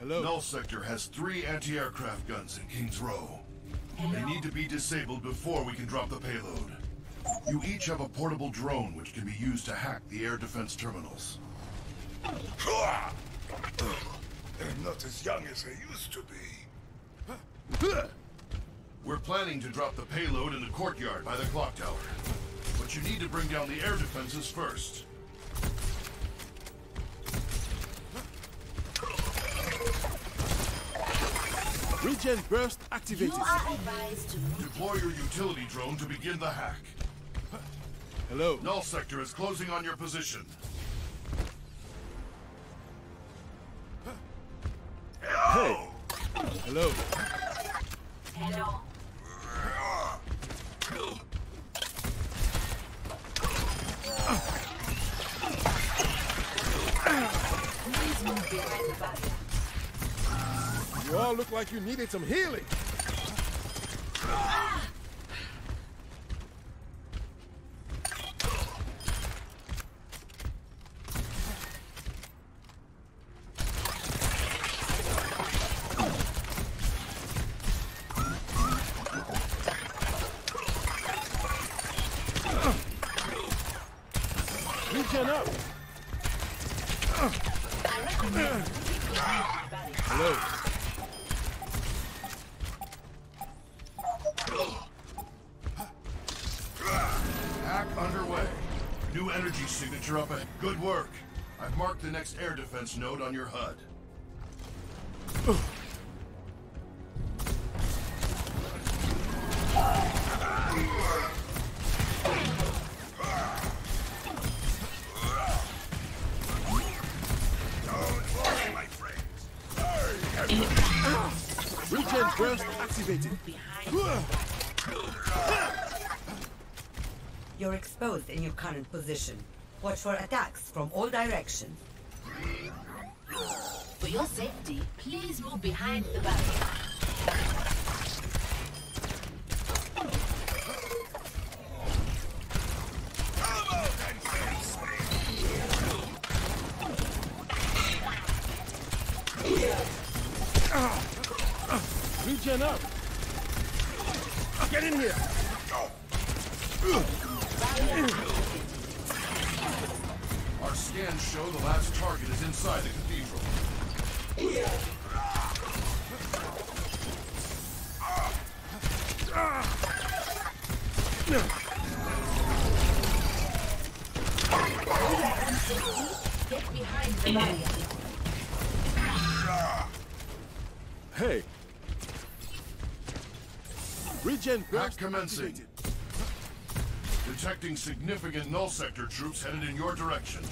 Hello. Null Sector has three anti-aircraft guns in King's Row. They need to be disabled before we can drop the payload. You each have a portable drone which can be used to hack the air defense terminals. I'm not as young as I used to be. We're planning to drop the payload in the courtyard by the clock tower. But you need to bring down the air defenses first. Regen burst activated. You are advised to. Deploy your utility drone to begin the hack. Hello. Null Sector is closing on your position. Hey. Hello. Hello. Please move behind the barrier. You all look like you needed some healing. Regen up. I recommend moving behind the barrier. Hello. New energy signature up ahead. Good work. I've marked the next air defense node on your HUD. My. Regen burst activated. Behind. You're exposed in your current position. Watch for attacks from all directions. For your safety, please move behind the barrier. Come out and face me. Regen up. Get in here. Our scans show the last target is inside the cathedral. Get behind the barrier. Hey. Regen burst activated. Detecting significant null sector troops headed in your direction.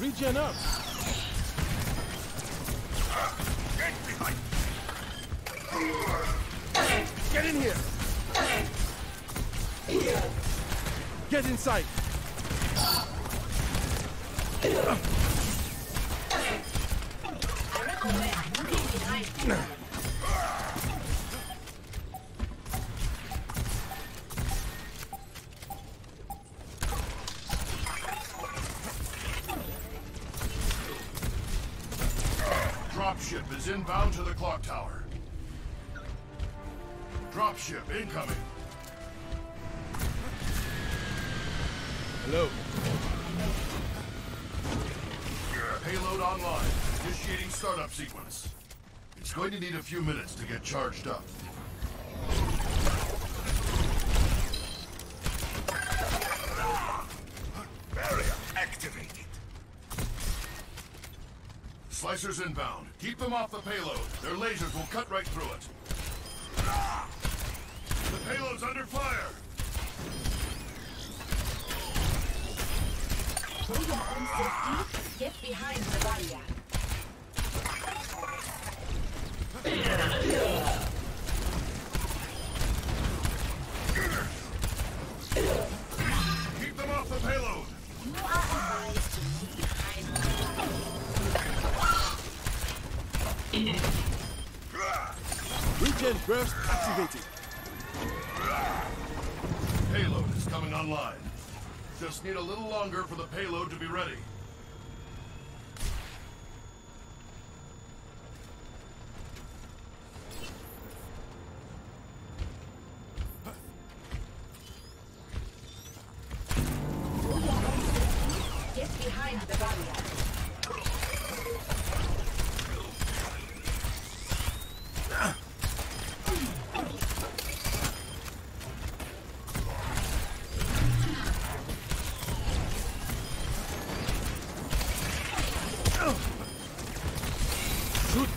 Regen up. Dropship is inbound to the clock tower. Dropship incoming. Hello. Payload online. Initiating startup sequence. It's going to need a few minutes to get charged up. Barrier activated. Slicers inbound. Keep them off the payload. Their lasers will cut right through it. The payload's under fire. For your own safety, get behind the barrier. Regen burst activated. Payload is coming online. Just need a little longer for the payload to be ready.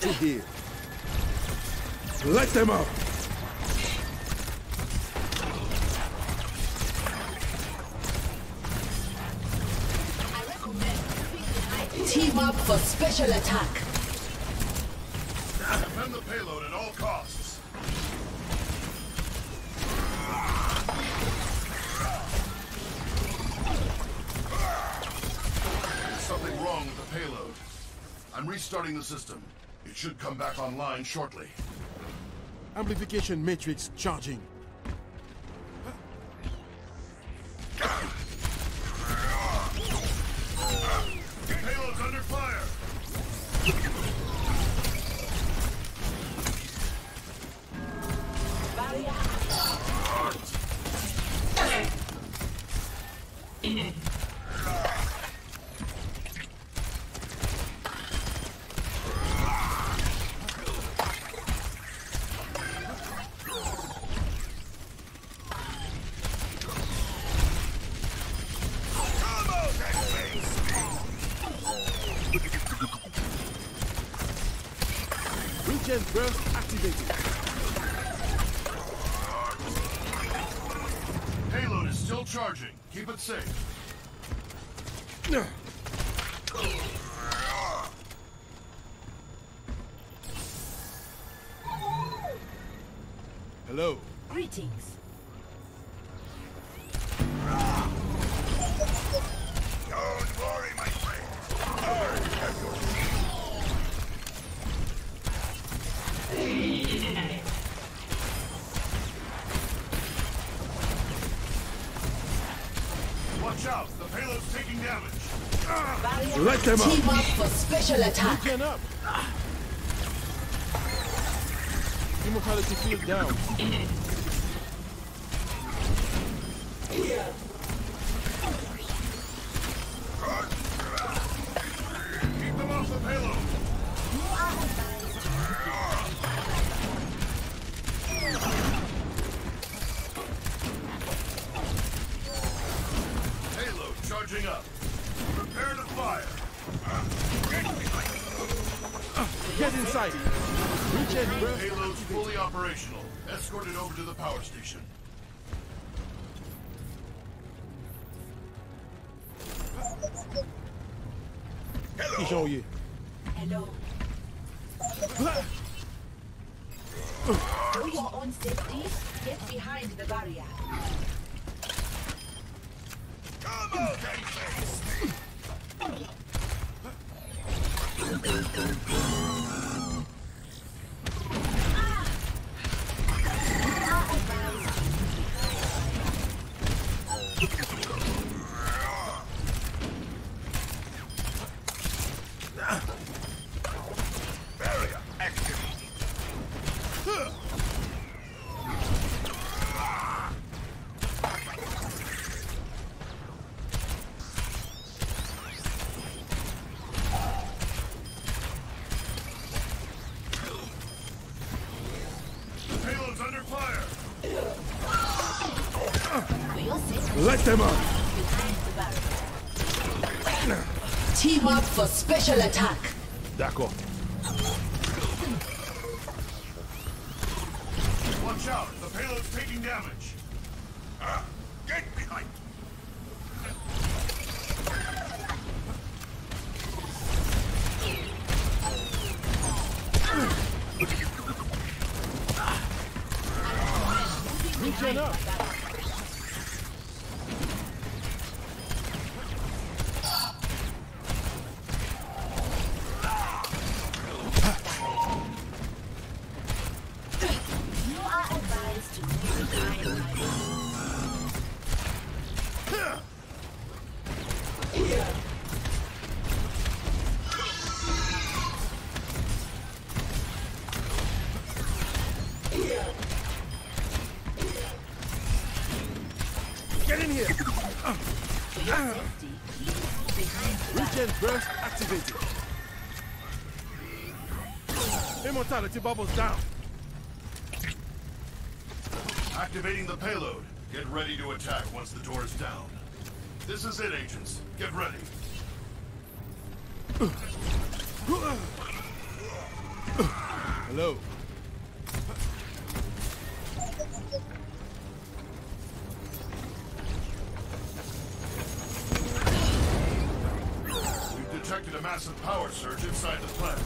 To here. Light them up. Team up for special attack. Defend the payload at all costs. There's something wrong with the payload. I'm restarting the system. It should come back online shortly. Amplification matrix charging. Payload's under fire! Regen burst activated. Payload is still charging. Keep it safe. No. Hello. Greetings. Watch out! The payload's taking damage. Light them up. Team up for special attack. Regen up. Immortality field down. Keep Get inside. Regen burst Payload's fully operational. Escorted over to the power station. show you. Hello. For your own safety, get behind the barrier. Come on, Face. Barrier activated. Payload's under fire. For your safety, Light them up. behind the barrier. Team up for special attack. D'accord. Watch out. The payload's taking damage. Immortality bubbles down. Activating the payload. Get ready to attack once the door is down. This is it, agents. Get ready. Hello. We've detected a massive power surge inside the plant.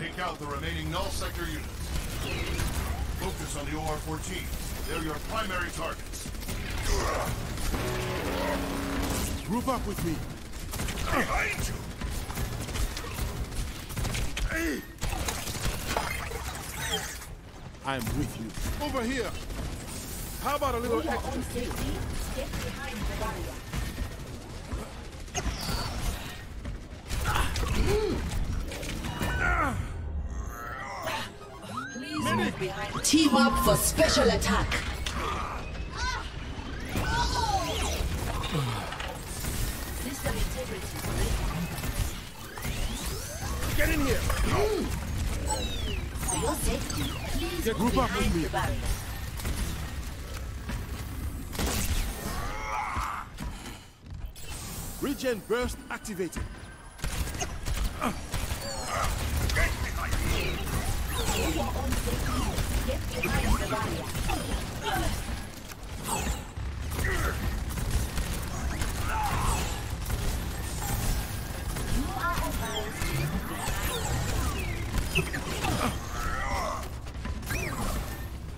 Take out the remaining null sector units. Focus on the OR-14. They're your primary targets. Group up with me. Behind you! Hey! I'm with you. Over here. How about a little For extra? get behind the barrier. Team up for special attack. Get in here. For your safety, please Get group up with me. Regen burst activated.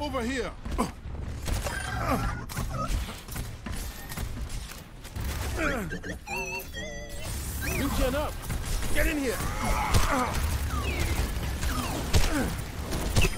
Over here. Regen up. Get in here. For your own safety,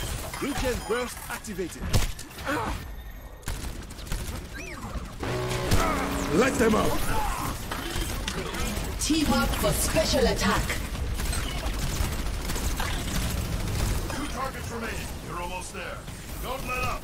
Regen burst activated. Light them up. Team up for special attack. Two targets remain. You're almost there. Don't let up.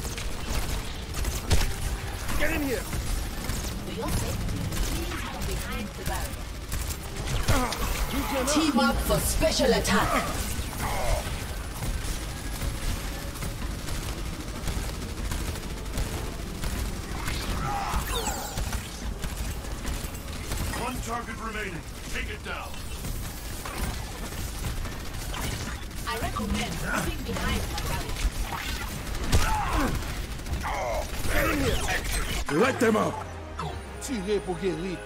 Get in here. For your safety, please move behind the barrier. Regen up. Team up for special attack. One target remaining. Take it down. I recommend moving behind my barrier. Light them up. Tirez pour guérir.